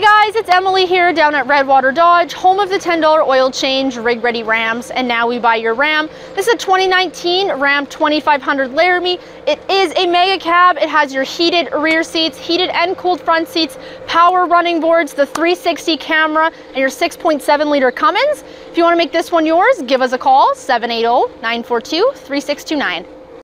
Hey guys, it's Emily here down at Redwater Dodge, home of the $10 oil change, rig ready Rams, and now we buy your Ram. This is a 2019 Ram 2500 Laramie. It is a mega cab. It has your heated rear seats, heated and cooled front seats, power running boards, the 360 camera, and your 6.7 liter Cummins. If you wanna make this one yours, give us a call, 780-942-3629.